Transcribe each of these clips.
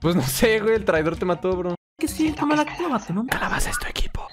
Pues no sé, güey, el traidor te mató, bro. Que sí, cámara, clávate, ¿no? Calabaza es tu equipo.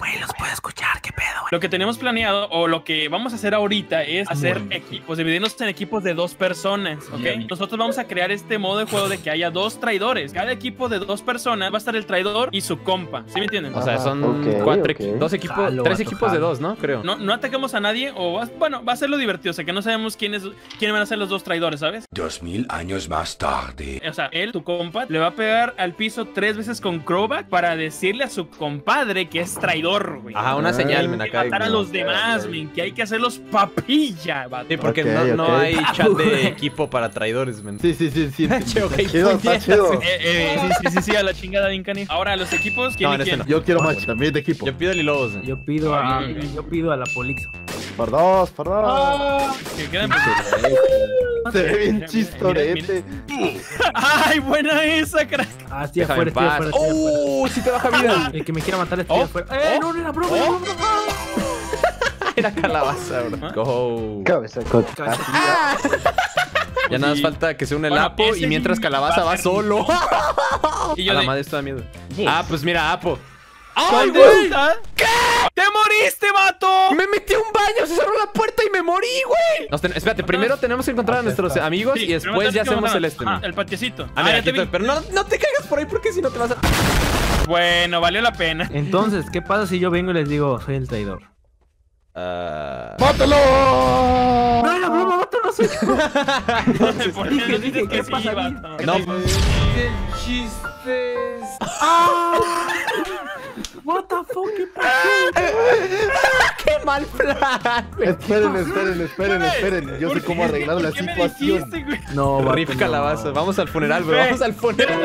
Escuchar, qué pedo, güey. Lo que tenemos planeado o lo que vamos a hacer ahorita es hacer equipos, dividirnos en equipos de dos personas, ¿ok? Nosotros vamos a crear este modo de juego de que haya dos traidores. Cada equipo de dos personas va a estar el traidor y su compa, ¿sí me entienden? O sea, son cuatro ok. equipos, dos equipos, Jalo, tres equipos de dos, ¿no? Creo. No, no ataquemos a nadie o va- bueno, va a ser lo divertido, o sea, que no sabemos quiénes quiénes van a ser los dos traidores, ¿sabes? Dos mil años más tarde. O sea, él, tu compa, le va a pegar al piso tres veces con crowback para decirle a su compadre que es traidor, güey. Ajá, una señal, men, Hay que matar a los demás, men, que hay que hacerlos papilla, vato. Sí, porque Ok, no, no ok. hay chat de equipo para traidores, men. Sí, sí, sí, sí. Ok, Chido, está puñetas, chido. Eh, eh, sí, sí, sí, sí, a la chingada bien canija. Ahora, los equipos, ¿quién No, y en este quién? no. Yo quiero match también de equipo. Yo pido el Lobos. men. Yo pido a, Ah, yo pido a la Polixo. Por dos, por dos. Que queden- Se ve bien chistorete. ¡Ay, buena esa, crack! Ah, estoy Déjame afuera, estoy afuera, estoy afuera. ¡Oh! Sí te baja vida. El que me quiera matar estoy Oh, afuera. ¡Eh, no, no era broma! era broma. Era calabaza, bro. Go. Cabeza con Ya nada más falta que se une el Bueno, Apo y mientras calabaza va solo. Y A yo la de, madre esto da miedo. Ah, pues mira, Apo. ¡Ay, ¿Dónde güey! ¿Qué? ¡Te moriste, vato! Me metí a un baño, se cerró la puerta y me morí, güey. Nos ten- Espérate, primero tenemos que encontrar a nuestros amigos Sí, y después ya hacemos el este. Ajá, men. el patiecito. Ah, Ah, mira, ya te aquí vi. estoy, pero no, no te caigas por ahí porque si no te vas a. Bueno, valió la pena. Entonces, ¿qué pasa si yo vengo y les digo, soy el traidor? Ah. ¡Mátalo! No era broma, no soy yo. ¿Por qué dije, no dije, dices ¿qué que sí, pasa, vato? No. What the fuck, ¿qué pasó? ¡Qué mal plan! güey. Esperen, esperen, esperen, esperen. Yo sé ¿Por cómo arreglar la ¿Por qué me situación. dijiste, güey? No, vato, Rip no. calabaza. Vamos al funeral, bro. Ve. Vamos al funeral.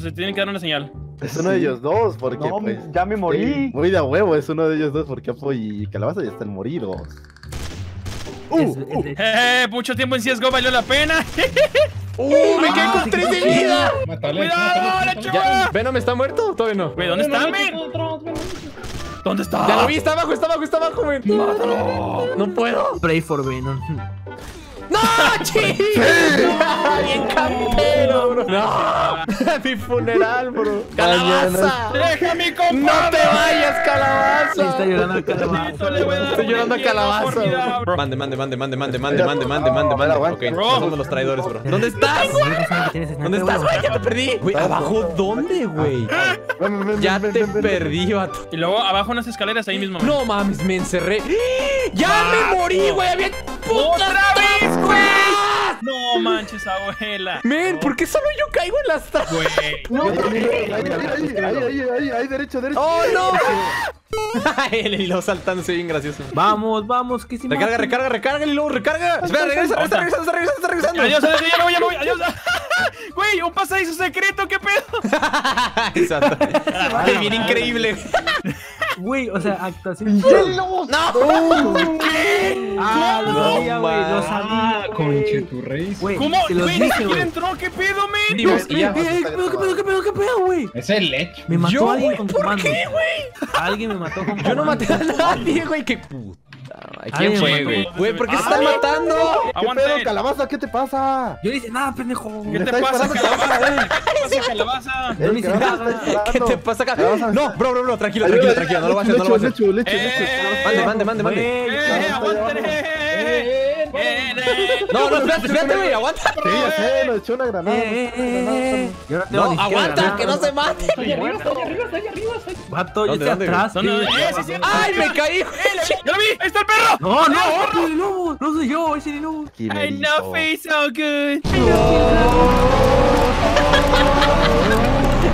Se tienen que dar una señal. Es uno de ellos dos, porque No, pues. ya me morí. muy de huevo, es uno de ellos dos, porque Apo y Calabaza ya están moridos. Uh, es- Eh, mucho tiempo en CSGO valió la pena. ¡Uh! ¡Me quedé con tres de vida! ¡Cuidado, la. ¿Venom está muerto? Todavía no. Güey, ¿dónde está, men? ¿Dónde está? Ya lo vi, está abajo, está abajo, está abajo, men. No puedo. Pray for Venom. ¡No, chis! ¡Bien campero, bro! ¡No! Mi funeral, bro. ¡Calabaza! ¡Deja mi ¡No compadre! te vayas, calabaza! está llorando a dar Estoy llorando a calabaza. Mande, mande, mande, mande, mande, mande, mande, mande, mande, mande. Ok, somos los traidores, bro. ¿Dónde estás? ¿Dónde estás, güey? Ya te perdí. Güey, ¿abajo dónde, güey? ven, Ya te perdí, vato. Y luego abajo unas escaleras ahí mismo. No mames, me encerré. ¡Ya me morí, güey! ¡Había ¡Otra vez! No manches, abuela. Men, ¿por qué solo yo caigo en las trampas? Güey. Ahí, ahí, ahí, ahí, ahí, ahí, ahí, derecho, derecho. ¡Oh, no! el hilo saltándose bien gracioso. Vamos, vamos, que si Recarga, recarga, recarga, el hilo, recarga. Espera, regresa, regresa, regresa, está regresando, está regresando. Adiós, adiós, ya me voy, ya me voy, adiós. Güey, un pasadizo secreto, ¿qué pedo? Exacto. Bien increíble. Güey, o sea, actuación. ¡No! Ah, lo No, sabía, güey, lo man. sabía. Conche tu rey. ¿Cómo? te lo Güey, ni dije, güey. entró, ¿qué pedo, men? No. ¿Qué pedo, qué pedo, qué pedo, qué pedo, güey? Es el leche. Me mató alguien con ¿por comando. qué, güey? Alguien me mató con Yo no maté a nadie, güey. Qué puta. ¿Quién fue, güey? Güey, ¿por qué se están matando? ¿Qué pedo, calabaza? ¿Qué te pasa? Yo le hice nada, pendejo. ¿Qué te pasa, calabaza? ¿Qué te pasa, calabaza? Yo hice nada. ¿Qué te pasa, calabaza? No, bro, bro, bro, tranquilo, tranquilo, tranquilo. No lo bajes, no lo bajes. Eh, mande, mande, mande, mande. ¡Eh, aguántale! No, no, espérate, espérate, güey, aguanta. Sí, ya sé, nos echó una granada. Eh, eh, eh, eh. Yo no No, aguanta, granada. que no se mate. Estoy arriba, estoy arriba, estoy arriba. Vato, yo ¿Dónde, estoy atrás. ¡Ay, me caí! ¡Ya lo vi! ¡Ahí está el perro! No, no, lobo. No soy yo, ese de lobo. ¿Quién me I know feel so good.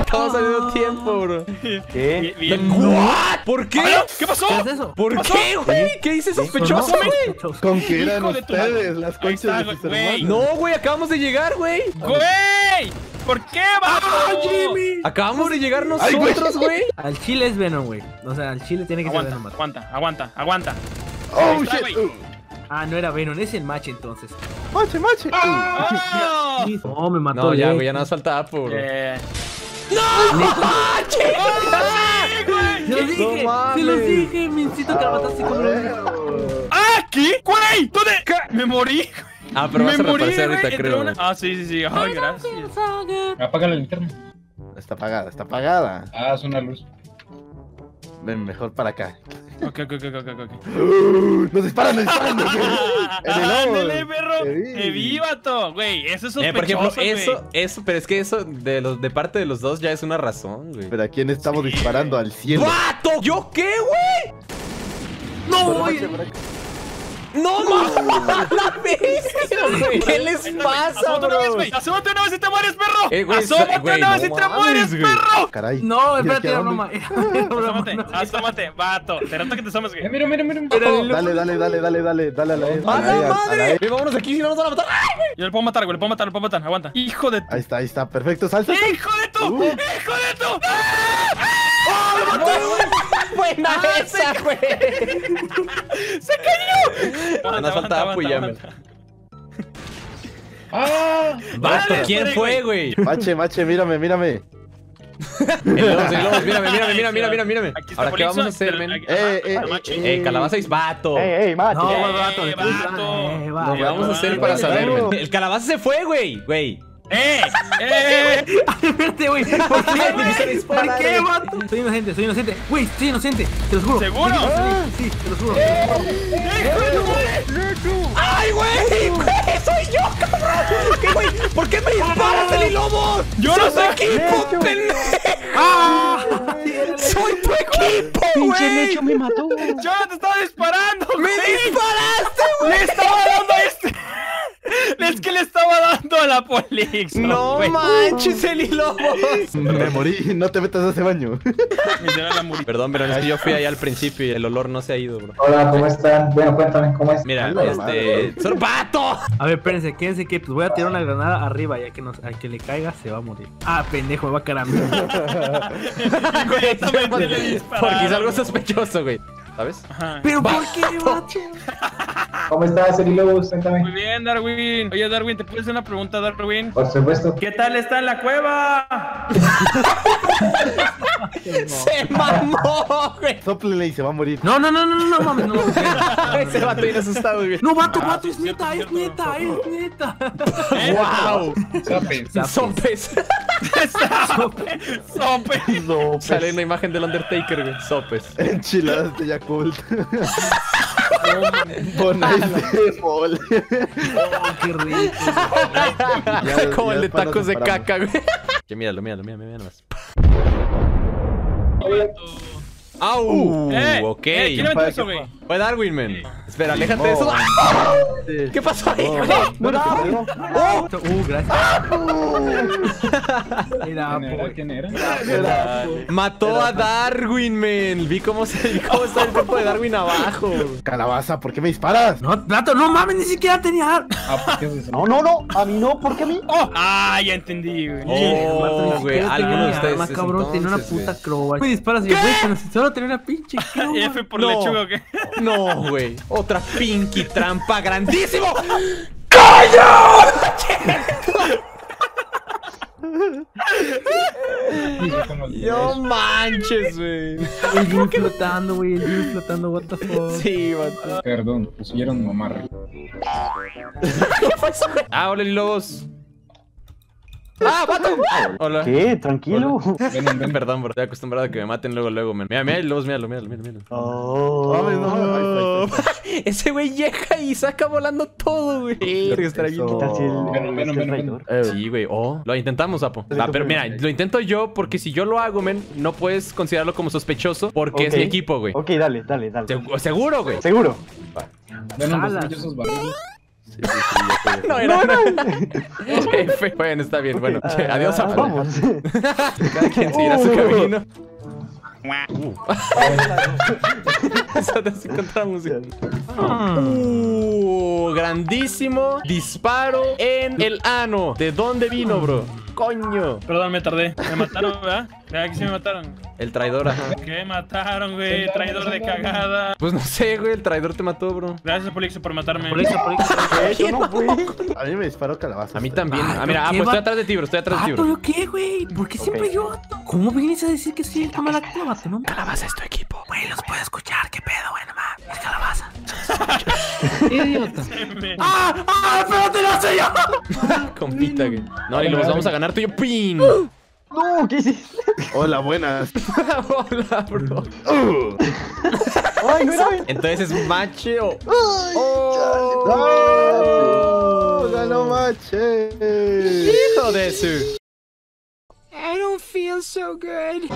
Estamos saliendo tiempo, bro. ¿Qué? Bien. ¿What? ¿Por qué? ¿Qué pasó? ¿Qué es eso? ¿Por qué, güey? ¿Qué dice sospechoso, No, güey? ¿Con qué eran ustedes? Las conchas de sus güey. hermanos. No, güey, acabamos de llegar, güey. ¡Güey! ¿Por qué, vato? Jimmy! Acabamos de llegar nosotros, güey. Al chile es Venom, güey. O sea, al chile tiene que ser Aguanta, Venom. vato. aguanta, aguanta, aguanta. Oh, está, shit. Uh, Ah, no era Venom, es el match entonces. Mache, mache. Sí, No, me mató. No, ya, güey, ya nada más falta Apo, bro. Eh, Se los dije, No se los dije, mincito que la mataste con A un... ver. ¿Qué? ¡Güey! ¿Dónde? Me morí. Ah, pero vas me a reaparecer ahorita, creo. una- Ah, sí, sí, sí. Ay, gracias. Apaga la linterna. Está apagada, está apagada. Ah, es una luz. Ven mejor para acá. Ok, ok, ok, ok, ok. Nos disparan, nos disparan. ¡Ándale, perro! Te vi. Güey, eso es Eh, por sospechoso, ejemplo, eso, eso, pero es que eso de los de parte de los dos ya es una razón, güey. Pero a quién estamos disparando al cielo. ¡Vato! ¿Yo qué, güey? No, güey. ¡No mames! ¡La bestia, güey! ¿Qué les pasa, Asómate una vez, bro? güey. Asómate una vez y te mueres, perro. Eh, güey, Asómate güey, una no vez y te mames, mueres, güey. perro. Caray. No, ¿Y espérate, era broma. Asómate, no. asómate, vato. Te rato que te asomes, güey. mira, mira, mira. Dale, dale, dale, dale, dale, dale a la E. ¡A a la E, madre! E. Eh, vámonos aquí, si no nos van a matar. ¡Ay, Yo le puedo matar, güey. Le puedo matar, le puedo matar. Aguanta. Hijo de tu. Ahí está, ahí está, perfecto, salsa. ¡Hijo de tu! ¡Hijo de tu! ¡Buena esa, güey! ¡Se cayó! Faltaba apoyarme. ¡Ah! ¿quién espere, fue, güey. Mache, mache, mírame, mírame. El Lobos, el Lobos, mírame, mírame, mírame, mírame, mírame. Ahora, ¿qué vamos a hacer, men? Eh, eh, eh. Eh, calabaza es vato. ¡Ey, ey, macho! No, Eh, vato, vato. Eh, va. ¿Qué vamos a hacer Eh, para eh, saber, eh, men? El calabaza se fue, güey. Güey. ¡Eh! ¡Eh! Espérate, güey. ¿Por qué, Me ¿Por qué, vato? Soy inocente, soy inocente. Güey, soy inocente. Te lo juro. ¿Seguro? Sí, te lo juro. juro. ¡Ay, güey! ¡Soy yo, cabrón! ¿Qué, güey? ¿Por qué me disparas, Eli Lobos? ¡Yo no sé! equipo, pendejo! ¡Soy tu equipo, ¡Pinche güey! Lecho me mató! ¡Yo no te estaba disparando! ¡Me disparaste, güey! ¡Le estaba dando a este! Es que le estaba dando a la Polix. ¡No manches, Eli Lobos! Me morí, no te metas a ese baño. Perdón, pero es que yo fui allá al principio y el olor no se ha ido, bro. Hola, ¿cómo están? Bueno, cuéntame, ¿cómo es? Mira, Hola, este... ¡Sor ¡Vato! A ver, espérense, quédense que pues voy a tirar una granada arriba ya que nos, al que le caiga se va a morir. Ah, pendejo, me va a caer a mí. Porque es algo sospechoso, güey. ¿Sabes? Ajá. Pero ¿por qué, vato? ¿Cómo estás, Erilobos? Muy Cuéntame. bien, Darwin. Oye, Darwin, ¿te puedes hacer una pregunta, Darwin? Por supuesto. ¿Qué tal está en la cueva? ¡Se mamó, güey! Sóplele y se va a morir. No, no, no, no, no, no mames, no. Ese vato viene asustado, güey. No, vato, vato, es neta, es neta, es neta. ¡Wow! Zapes. Sopes. ¡Sope! Sale una imagen del Undertaker, güey. Sopes. Enchiladas de Yakult. Bonais de Paul. Qué rico. Ya- Como ya el de tacos de caca, güey. Que míralo, míralo, míralo, míralo más. ¡Au! Eh, ok. eh, ¿Quién levantó eso, güey? Fue Darwin, man. Espera, aléjate de eso. ¡Ah! Sí. ¿Qué pasó ahí, Oh, güey? que me dio. Uh, gracias. Mira, ¿Quién era? pues. ¿Quién era? Era- Mató a Darwin, man. Vi cómo, se, vi cómo está el cuerpo de Darwin abajo. Calabaza, ¿por qué me disparas? No, vato, no mames, ni siquiera tenía. Ah, ¿por qué es eso? No, no, no, a mí no, ¿por qué a mí? ¡Oh! ¡Ah, ya entendí, güey! Oh, güey, alguno de ustedes. es cabrón, tenía una puta crowbar. Me disparas y yo, güey, solo tenía una pinche crowbar. F por No. lechuga, ¿o qué? No, güey. Otra pinky trampa grandísimo. No de- manches, güey. El Jun flotando, güey, el Jun flotando, what the fuck. Sí, vato. Perdón, pusieron mamarre. Ah, hola, Lobos. ¡Ah, vato! Hola. ¿Qué? Tranquilo. Ven, ven. Perdón, bro. Estoy acostumbrado a que me maten luego, luego, man. Mira, mira, Lobos, míralo, míralo, míralo, míralo. Oh. Mames, no, Ese güey llega y saca volando todo, güey. Estará bien. Eso. ¿Qué tal si el- Ven, ven, es ven, ven. traidor? está. Eh, Sí, güey. Oh, lo intentamos, Apo. Ah, pero mira, lo intento yo porque si yo lo hago, men, no puedes considerarlo como sospechoso porque es mi equipo, güey. Ok, dale, dale, dale. Segu- Seguro, güey. ¿Seguro? Ven, no Jalas. destruye esos barriles. Sí, sí, sí, ya sé. No, era. F. Bueno, está bien. Bueno, che, adiós, Ah, Apo. Vamos. Cada quien seguirá su camino. Uh. Eso nos encontramos. Uh, grandísimo disparo en el ano. ¿De dónde vino, bro? Coño. Perdón, me tardé. Me mataron, ¿verdad? ¿Verdad que sí me mataron? El traidor, ajá. ¿Qué mataron, güey? Traidor de cagada. Pues no sé, güey. El traidor te mató, bro. Gracias, Polixo, por matarme. Por eso. Yo no fui. A mí me disparó calabaza. A mí también. Ay, Ah, mira, ah, ¿qué pues va- estoy atrás de ti, bro. Estoy atrás de ti, Vato, bro. ¿yo qué, güey? ¿Por qué siempre yo? ¿Cómo vienes a decir que soy el cámara calabaza, no? Calabaza es tu equipo. Güey, los puedo escuchar, qué pedo, güey, nomás. Es calabaza. Idiota. ¡Ah! ¡Ah! ¡Espérate, no soy yo! Compita, güey. No, y los vamos a ganar tú y yo. ¡Pin! No, ¿qué hiciste? Hola, buenas. Hola, bro. Ay, no era. Entonces es mache o. ¡Oh! ¡Ganó Mache! Hijo de su. I don't feel so good.